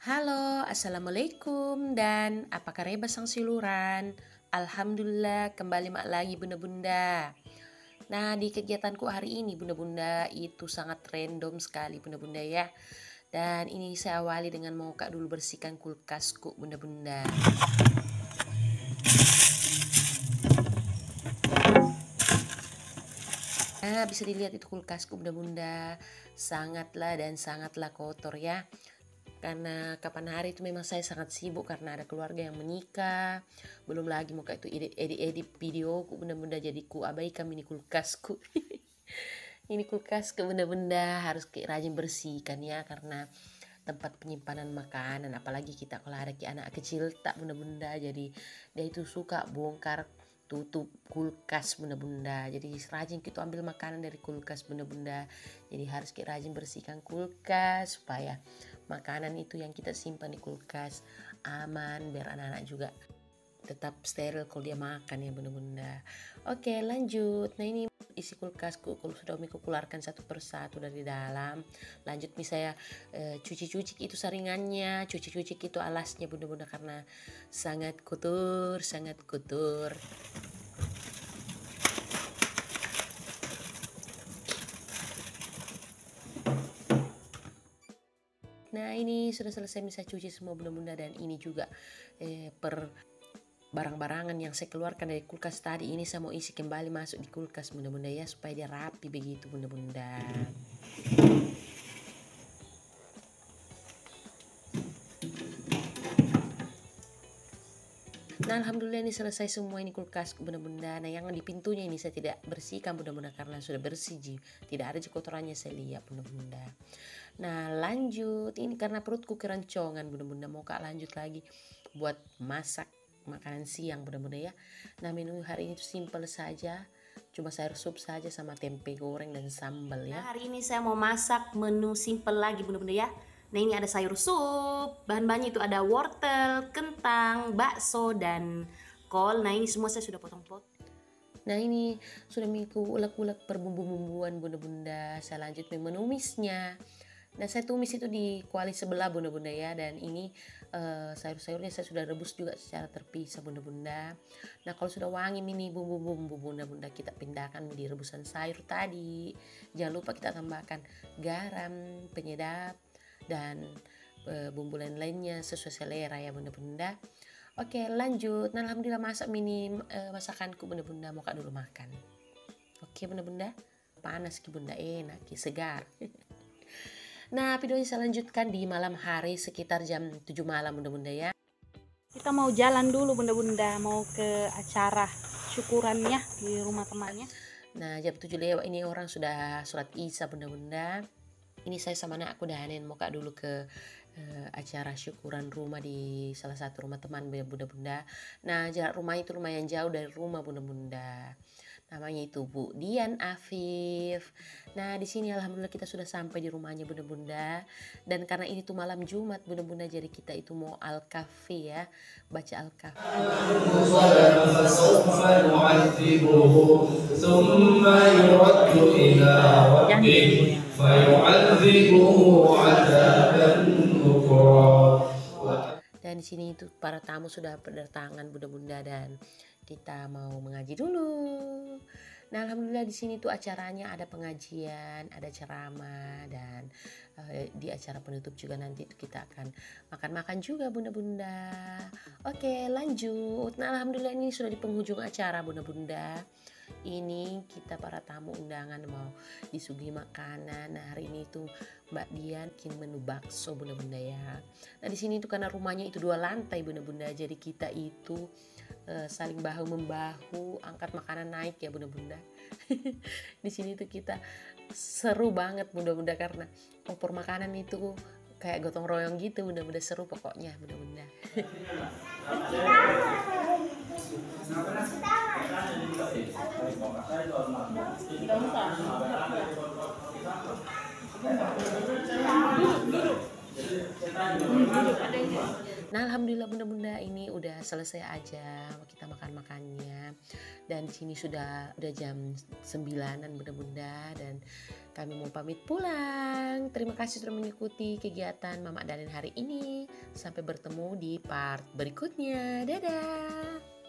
Halo, Assalamualaikum. Dan apa kabar sang siluran? Alhamdulillah kembali mak lagi bunda-bunda. Nah di kegiatanku hari ini bunda-bunda itu sangat random sekali bunda-bunda ya. Dan ini saya awali dengan mau kak dulu bersihkan kulkasku bunda-bunda. Nah bisa dilihat itu kulkasku bunda-bunda. Sangatlah dan sangatlah kotor ya karena kapan hari itu memang saya sangat sibuk karena ada keluarga yang menikah. Belum lagi mau itu edit edit, edit video ku benda-benda jadi ku abaikan ini kulkasku. Ini kulkasku benda-benda harus rajin bersihkan ya karena tempat penyimpanan makanan apalagi kita kalau ada anak kecil tak benda-benda jadi dia itu suka bongkar tutup kulkas bunda-bunda jadi rajin kita ambil makanan dari kulkas bunda-bunda jadi harus kita rajin bersihkan kulkas supaya makanan itu yang kita simpan di kulkas aman biar anak-anak juga tetap steril kalau dia makan ya bunda-bunda. Oke lanjut. Nah ini isi kulkasku kalau sudah umi keluarkan satu persatu dari dalam. Lanjut misalnya e, cuci-cuci itu saringannya. Cuci-cuci itu alasnya bunda-bunda karena sangat kotor sangat kotor Nah ini sudah selesai bisa cuci semua bunda-bunda dan ini juga eh, per barang-barangan yang saya keluarkan dari kulkas tadi ini saya mau isi kembali masuk di kulkas bunda-bunda ya supaya dia rapi begitu bunda-bunda. Nah alhamdulillah ini selesai semua ini kulkas bunda-bunda. Nah yang di pintunya ini saya tidak bersihkan bunda-bunda karena sudah bersih ji. Tidak ada kotorannya saya lihat bunda-bunda. Nah lanjut ini karena perutku keroncongan bunda-bunda mau kak lanjut lagi buat masak makanan siang bunda-bunda ya. Nah menu hari ini tuh simple saja cuma sayur sup saja sama tempe goreng dan sambal ya. Nah, hari ini saya mau masak menu simple lagi bunda-bunda ya. Nah ini ada sayur sup, bahan-bahannya itu ada wortel, kentang, bakso, dan kol. Nah ini semua saya sudah potong-potong. Nah ini sudah miku ulek-ulek per bumbu-bumbuan bunda-bunda. Saya lanjut menumisnya. Nah saya tumis itu di kuali sebelah bunda-bunda ya. Dan ini uh, sayur-sayurnya saya sudah rebus juga secara terpisah bunda-bunda. Nah kalau sudah wangi ini bumbu-bumbu bunda-bunda kita pindahkan di rebusan sayur tadi. Jangan lupa kita tambahkan garam, penyedap, dan e, bumbu lain-lainnya sesuai selera ya bunda-bunda. Oke lanjut. Nah alhamdulillah masak mini e, masakanku bunda-bunda. Mau kak dulu makan. Oke bunda-bunda. Panas ki bunda. Enak ki segar. Nah videonya saya lanjutkan di malam hari sekitar jam 7 malam bunda-bunda ya. Kita mau jalan dulu bunda-bunda. Mau ke acara syukurannya di rumah temannya. Nah jam 7 lewat ini orang sudah surat isya bunda-bunda ini saya sama anak aku Danen mau kak dulu ke uh, acara syukuran rumah di salah satu rumah teman bunda-bunda. Nah jarak rumah itu lumayan jauh dari rumah bunda-bunda namanya itu Bu Dian Afif. Nah di sini alhamdulillah kita sudah sampai di rumahnya bunda-bunda dan karena ini tuh malam Jumat bunda-bunda jadi kita itu mau al kafi ya baca al kafi. Dan di sini itu para tamu sudah berdatangan bunda-bunda dan kita mau mengaji dulu. Nah, alhamdulillah di sini tuh acaranya ada pengajian, ada ceramah dan uh, di acara penutup juga nanti kita akan makan-makan juga bunda-bunda. Oke, lanjut. Nah, alhamdulillah ini sudah di penghujung acara bunda-bunda ini kita para tamu undangan mau disuguhi makanan. Nah hari ini tuh Mbak Dian bikin menu bakso bunda-bunda ya. Nah di sini tuh karena rumahnya itu dua lantai bunda-bunda, jadi kita itu uh, saling bahu membahu angkat makanan naik ya bunda-bunda. di sini tuh kita seru banget bunda-bunda karena opor makanan itu kayak gotong royong gitu bunda-bunda seru pokoknya bunda-bunda. Nah alhamdulillah bunda-bunda ini udah selesai aja kita makan makannya dan sini sudah udah jam sembilanan bunda-bunda dan Kami mau pamit pulang. Terima kasih sudah mengikuti kegiatan Mama Dalen hari ini. Sampai bertemu di part berikutnya. Dadah.